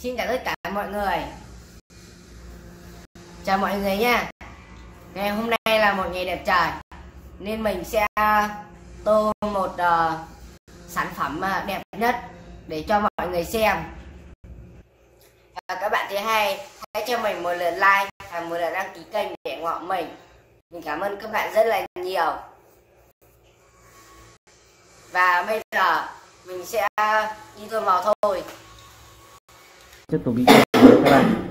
Xin chào tất cả mọi người. Chào mọi người nha. Ngày hôm nay là một ngày đẹp trời Nên mình sẽ à, tô một uh, sản phẩm ờ, đẹp nhất Để cho mọi người xem. Và các bạn thấy hay Hãy cho mình một lượt like Và một lượt đăng ký kênh để ủng hộ mình. Mình cảm ơn các bạn rất là nhiều. Và bây giờ mình sẽ à, đi thôi vào thôi. 就躲避。拜拜。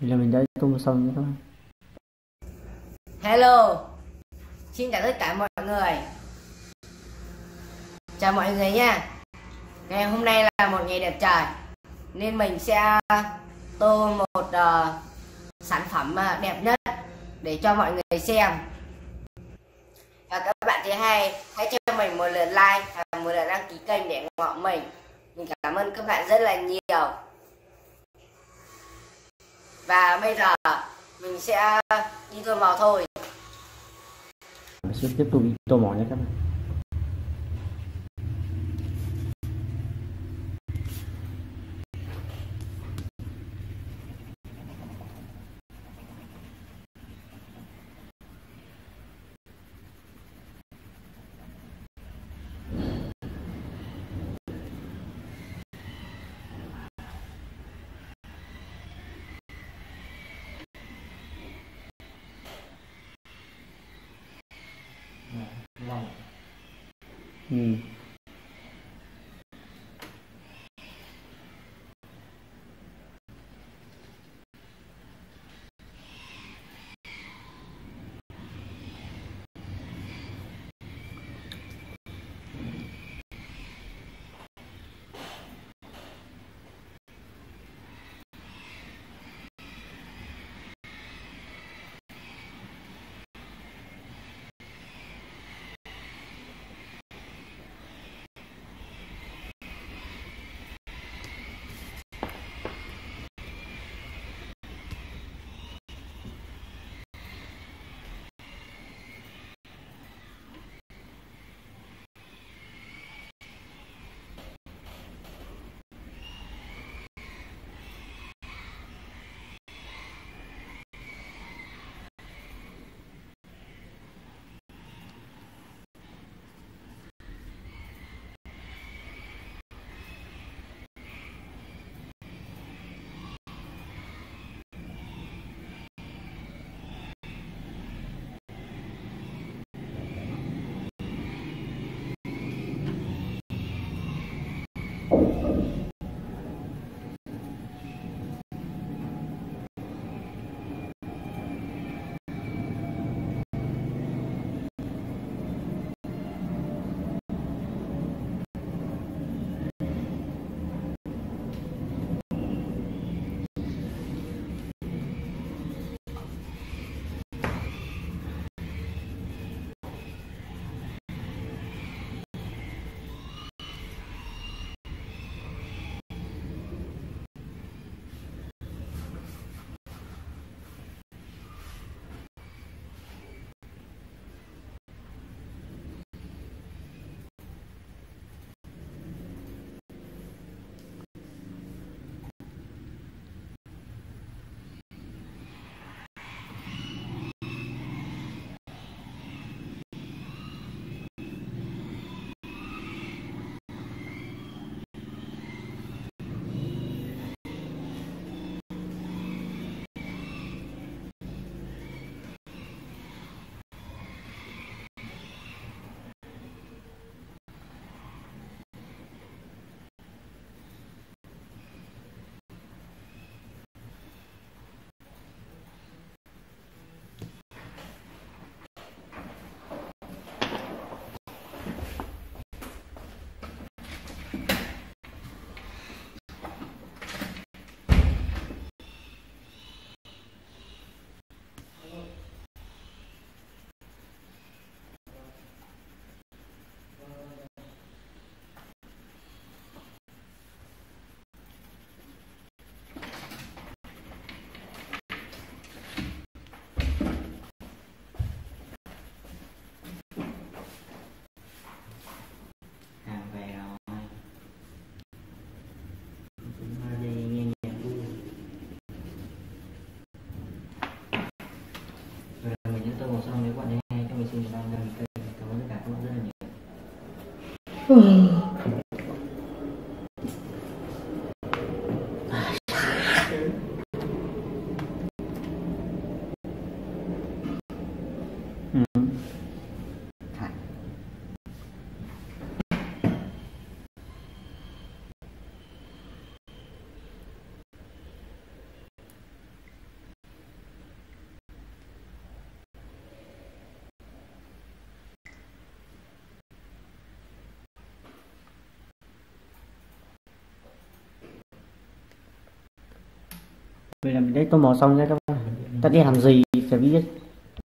Bây giờ mình đã tung xong nhé các bạn Hello. Xin chào tất cả mọi người. Chào mọi người nha. Ngày hôm nay là một ngày đẹp trời Nên mình sẽ tô một uh, sản phẩm ờ, đẹp nhất Để cho mọi người xem. Và các bạn thứ hai Hãy cho mình một lượt like Và một lượt đăng ký kênh để ủng hộ mình. Mình cảm ơn các bạn rất là nhiều. Và bây giờ mình sẽ đi thôi vào thôi. Mình sẽ tiếp tục đi tô mỏ nhé các bạn. 嗯。Nhiều vậy là mình đấy tôi mò xong ra các bạn. Ta đi làm gì sẽ biết.